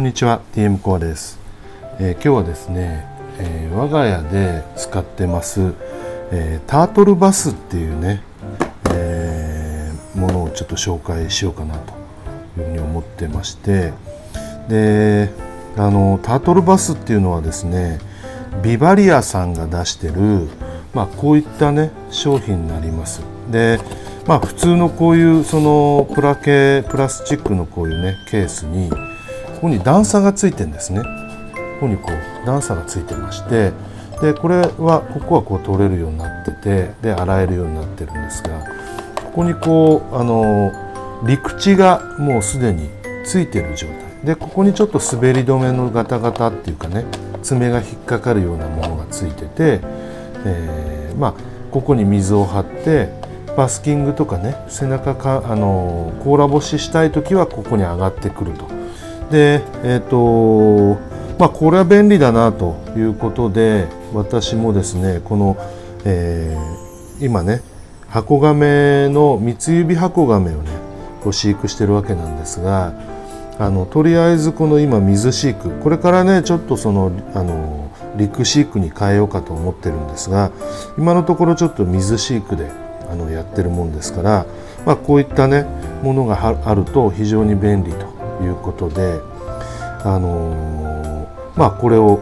こんにちは TM コアです、えー、今日はですね、えー、我が家で使ってます、えー、タートルバスっていうね、えものをちょっと紹介しようかなというふうに思ってましてであのタートルバスっていうのはですねビバリアさんが出してるまあ、こういったね商品になります。でまあ普通のこういうそのプラ系プラスチックのこういうねケースにここに段差がついてんですねここにこう段差がついてましてでこれはここはこう取れるようになっててで洗えるようになってるんですがここにこうあの陸地がもうすでについてる状態でここにちょっと滑り止めのガタガタっていうかね爪が引っかかるようなものがついててえー、まあここに水を張ってバスキングとかね背中かあの甲羅干ししたい時はここに上がってくると。でえっ、ー、とまあこれは便利だなということで私もですねこの、えー、今ね箱亀の三つ指箱亀をねこう飼育してるわけなんですがあのとりあえずこの今水飼育これからねちょっとそのあの陸飼育に変えようかと思ってるんですが今のところちょっと水飼育であのやってるもんですから、まあ、こういったねものがあると非常に便利と。いうことで、あのー、まあ、これを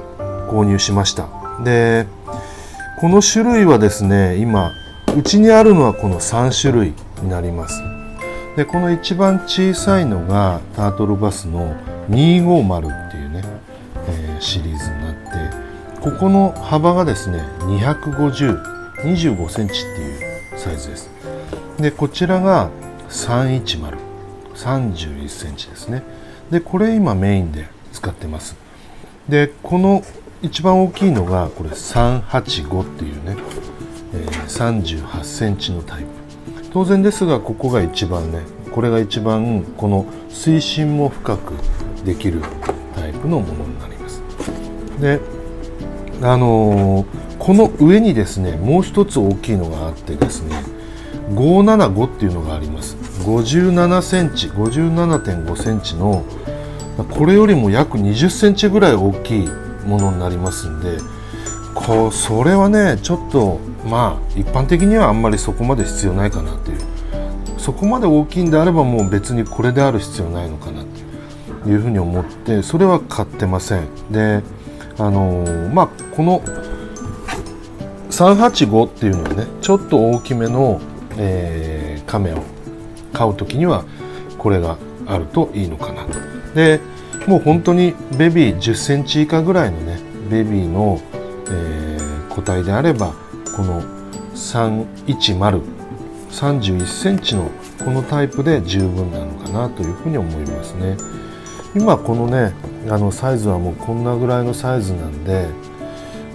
購入しました。でこの種類はですね今うちにあるのはこの3種類になります。でこの一番小さいのがタートルバスの250っていうね、えー、シリーズになってここの幅がですね250 25センチっていうサイズです。でこちらが310 31センチですね。でこれ今メインで使ってます。でこの一番大きいのがこれ385っていうね、えー、38センチのタイプ。当然ですがここが一番ねこれが一番この水深も深くできるタイプのものになります。であのー、この上にですねもう一つ大きいのがあってですね575っていうのがあります。57センチ57.5センチのこれよりも約20センチぐらい大きいものになりますんでこうそれはねちょっとまあ一般的にはあんまりそこまで必要ないかなっていう。そこまで大きいんであればもう別にこれである必要ないのかなというふうに思ってそれは買ってません。であのー、まあこの385っていうのはねちょっと大きめの、えー、カメを買う時にはこれがあるといいのかなと。でもう本当にベビー1 0センチ以下ぐらいのねベビーの、えー、個体であればこの310 31センチのこのタイプで十分なのかなというふうに思いますね。今このねあのサイズはもうこんなぐらいのサイズなんで、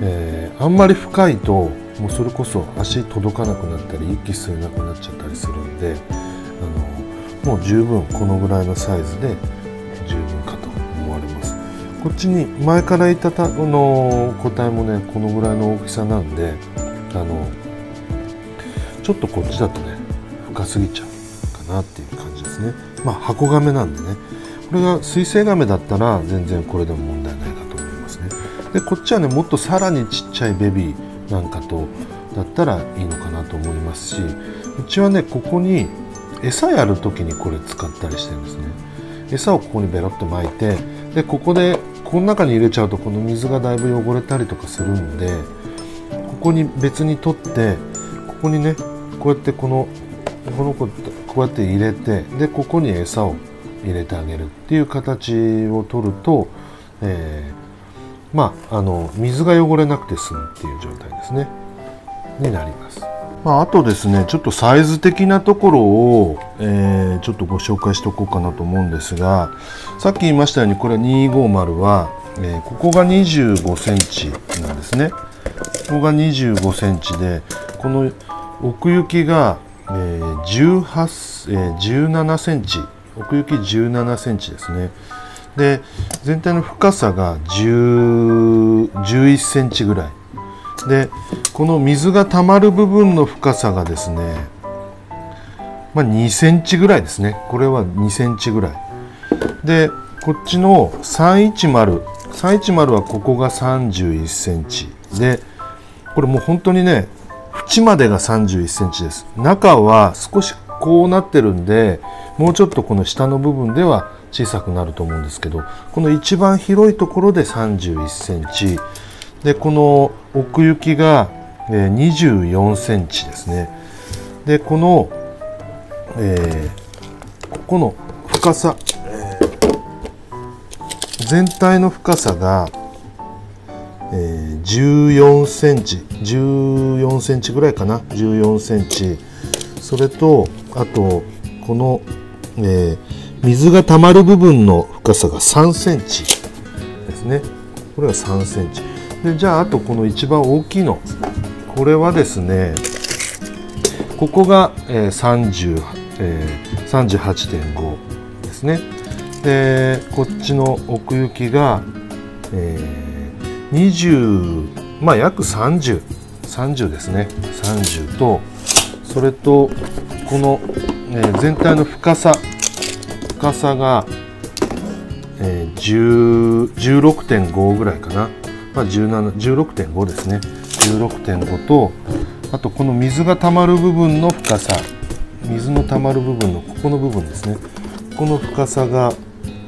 えー、あんまり深いともうそれこそ足届かなくなったり息吸えなくなっちゃったりするんでもう十分このぐらいのサイズで十分かと思われます。こっちに前からいたたの個体もねこのぐらいの大きさなんであのちょっとこっちだとね深すぎちゃうかなっていう感じですね。まあ箱亀なんでね。これが水性亀だったら全然これでも問題ないかと思いますね。でこっちはねもっとさらにちっちゃいベビーなんかとだったらいいのかなと思いますしうちはねここに餌やる時にこれ使ったりしてるんですね餌をここにベロッと巻いてでここでこの中に入れちゃうとこの水がだいぶ汚れたりとかするんでここに別に取ってここにねこうやってこのこの子こうやって入れてでここに餌を入れてあげるっていう形を取ると、えー、まああの水が汚れなくて済むっていう状態ですねになります。まあ、あとですねちょっとサイズ的なところを、えー、ちょっとご紹介しておこうかなと思うんですがさっき言いましたようにこれは250は、えー、ここが25センチなんですね。ここが25センチでこの奥行きが、えー、18、えー、17センチ。奥行き17センチですね。で全体の深さが10 11センチぐらい。でこの水が溜まる部分の深さがですねまあ、2センチぐらいですね。これは2センチぐらい。でこっちの310 310はここが31センチ。でこれもう本当にね縁までが31センチです。中は少しこうなってるんでもうちょっとこの下の部分では小さくなると思うんですけどこの一番広いところで31センチ。でこの奥行きが24センチですね。でこの、えー、ここの深さ、えー、全体の深さが、えー、14センチ14センチぐらいかな？14センチ。それとあとこの、えー、水が溜まる部分の深さが3センチですね。これが3センチ。でじゃああとこの一番大きいの。これはですねここが、えー30えー、38.5ですね。でこっちの奥行きが、えー、20まあ約3030 30ですね。30とそれとこの、えー、全体の深さ深さが、えー、16.5ぐらいかな。まあ、16.5ですね。16.5とあとこの水が溜まる部分の深さ。水の溜まる部分のここの部分ですね。この深さが、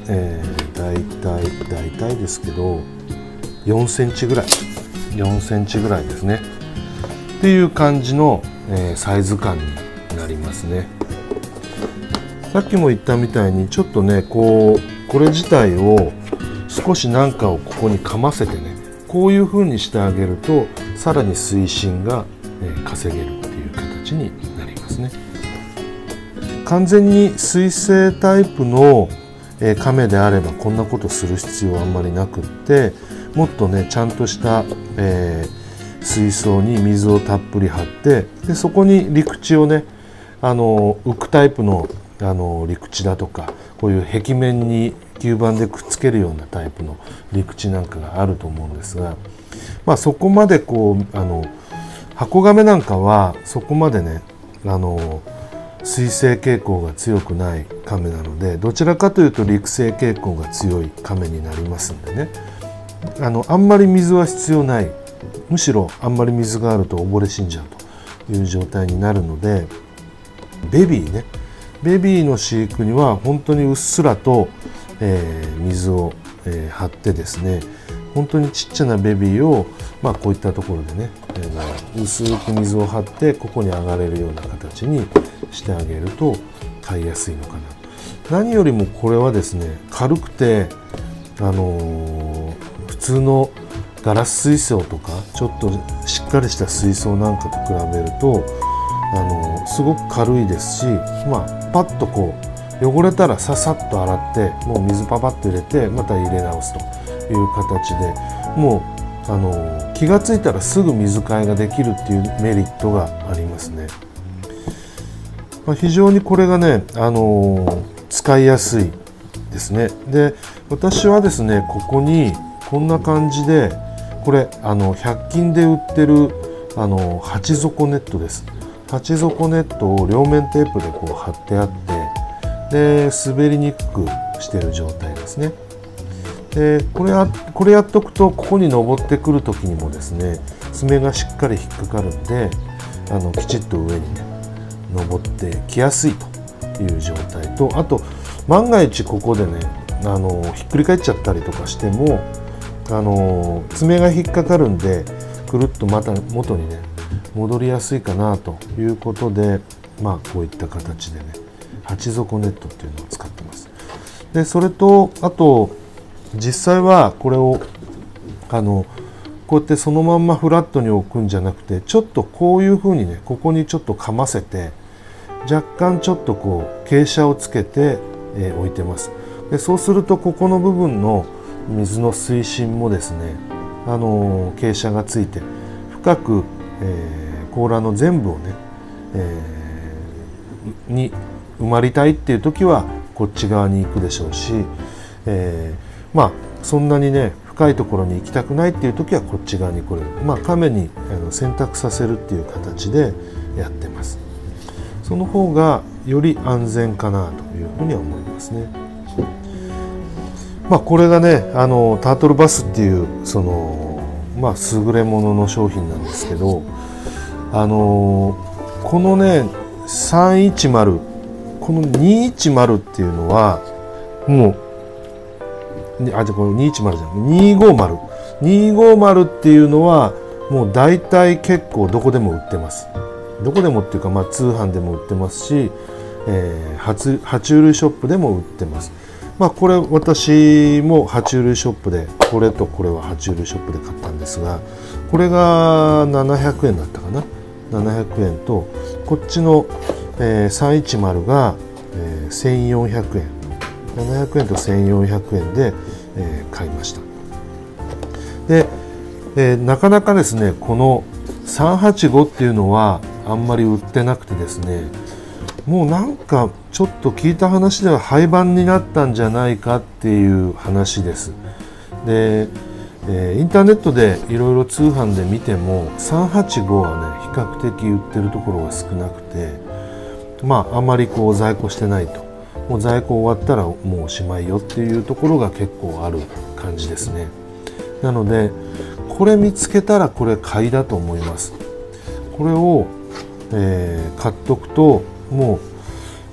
えー、大体大体ですけど4センチぐらい。4センチぐらいですね。っていう感じの、えー、サイズ感になりますね。さっきも言ったみたいにちょっとねこうこれ自体を少し何かをここにかませてねこういうふうにしてあげるとさらに水深が稼げるっていう形になりますね。完全に水性タイプの亀であればこんなことする必要はあんまりなくってもっとねちゃんとした、えー、水槽に水をたっぷり張ってでそこに陸地をねあの浮くタイプのあの陸地だとかこういう壁面に吸盤でくっつけるようなタイプの陸地なんかがあると思うんですが、まあ、そこまでこうあの箱亀なんかはそこまでねあの水性傾向が強くない亀なのでどちらかというと陸性傾向が強い亀になりますんでね。あのあんまり水は必要ない。むしろあんまり水があると溺れ死んじゃうという状態になるのでベビーね。ベビーの飼育には本当にうっすらと、えー、水を、えー、張ってですね本当にちっちゃなベビーを、まあ、こういったところでね、えー、薄く水を張ってここに上がれるような形にしてあげると飼いやすいのかな何よりもこれはですね軽くて、あのー、普通のガラス水槽とかちょっとしっかりした水槽なんかと比べるとあのすごく軽いですし、まあ、パッとこう汚れたらささっと洗ってもう水パパッと入れてまた入れ直すという形でもうあの気が付いたらすぐ水替えができるっていうメリットがありますね。まあ、非常にこれがね、あの使いやすいですね。で私はですねここにこんな感じでこれあの100均で売ってるあの鉢底ネットです。鉢底ネットを両面テープでこう貼ってあってで滑りにくくしてる状態ですね。でこれやこれやっとくとここに登ってくる時にもですね爪がしっかり引っかかるんであのきちっと上にね登ってきやすいという状態とあと万が一ここでねあのひっくり返っちゃったりとかしてもあの爪が引っかかるんでくるっとまた元にね戻りやすいかなということでまあこういった形でね鉢底ネットっていうのを使ってます。でそれとあと実際はこれをあのこうやってそのまんまフラットに置くんじゃなくてちょっとこういうふうにねここにちょっとかませて若干ちょっとこう傾斜をつけて、えー、置いてます。でそうするとここの部分の水の水深もですねあのー、傾斜がついて深く、えー甲羅の全部をね、えー、に埋まりたいっていう時はこっち側に行くでしょうし、えー、まあそんなにね深いところに行きたくないっていう時はこっち側に来れる。まあ亀に選択させるっていう形でやってます。その方がより安全かなというふうには思いますね。まあこれがねあのタートルバスっていうそのまあ優れものの商品なんですけどあのこのね310この210っていうのはもうあじゃこの210じゃない250 250っていうのはもう大体結構どこでも売ってます。どこでもっていうか、まあ、通販でも売ってますし、えー、爬虫類ショップでも売ってます。まあこれ私も爬虫類ショップでこれとこれは爬虫類ショップで買ったんですがこれが700円だったかな。700円とこっちの、えー、310が、えー、1400円700円と1400円で、えー、買いました。で、えー、なかなかですねこの385っていうのはあんまり売ってなくてですねもうなんかちょっと聞いた話では廃盤になったんじゃないかっていう話です。で、えー、インターネットでいろいろ通販で見ても385はね比較的売ってるところが少なくてまああまりこう在庫してないと。もう在庫終わったらもうおしまいよっていうところが結構ある感じですね。なのでこれ見つけたらこれ買いだと思います。これをえー、買っとくとも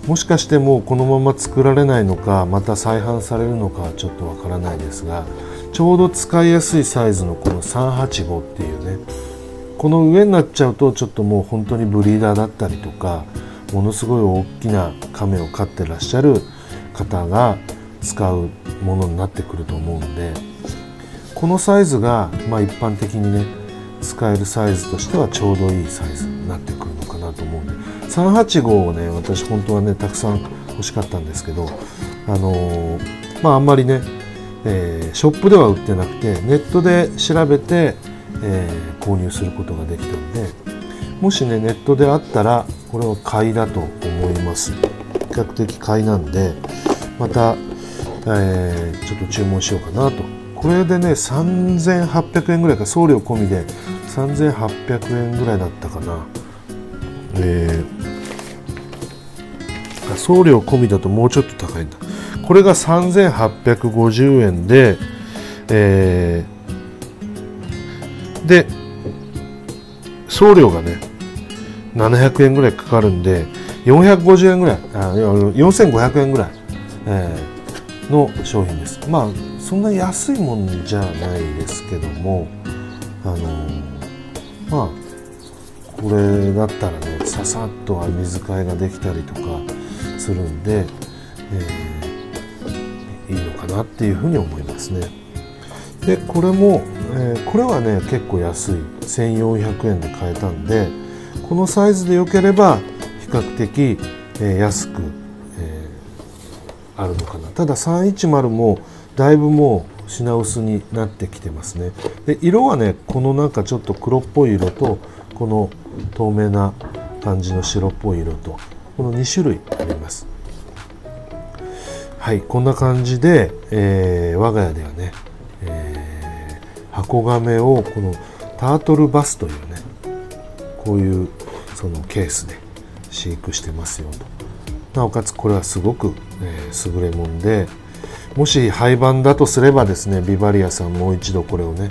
うもしかしてもうこのまま作られないのかまた再販されるのかちょっとわからないですがちょうど使いやすいサイズのこの385っていうねこの上になっちゃうとちょっともう本当にブリーダーだったりとかものすごい大きな亀を飼ってらっしゃる方が使うものになってくると思うんでこのサイズがまあ一般的にね使えるサイズとしてはちょうどいいサイズになってくるのかなと思うんで385をね私本当はねたくさん欲しかったんですけどあのー、まああんまりね、えー、ショップでは売ってなくてネットで調べて、えー、購入することができたんでもしねネットであったらこれを買いだと思います。比較的買いなんでまた、えー、ちょっと注文しようかなと。これでね3800円ぐらいか送料込みで3800円ぐらいだったかな。えー、送料込みだともうちょっと高いんだ。これが3850円でえー、で送料がね700円ぐらいかかるんで450円ぐらいあ4500円ぐらい、えー、の商品ですまあそんな安いもんじゃないですけどもあのまあこれだったらねささっと水替えができたりとかするんで、えー、いいのかなっていうふうに思いますね。でこれも、えー、これはね結構安い1400円で買えたんでこのサイズで良ければ比較的、え、安く、え、あるのかな。ただ310もだいぶもう品薄になってきてますね。で色はねこのなんかちょっと黒っぽい色とこの透明な感じの白っぽい色とこの2種類あります。はいこんな感じで、えー、我が家ではね、えー、箱亀をこのタートルバスというねこういうそのケースで飼育してますよと。なおかつこれはすごく、えー、優れもんでもし廃盤だとすればですねビバリアさんもう一度これをね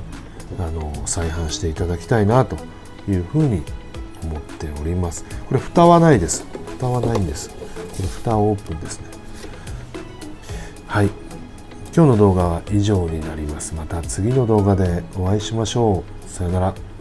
あの再販していただきたいなというふうに思っております。これ蓋はないです。蓋はないんです。これ蓋オープンですね。はい。今日の動画は以上になります。また次の動画でお会いしましょう。さよなら。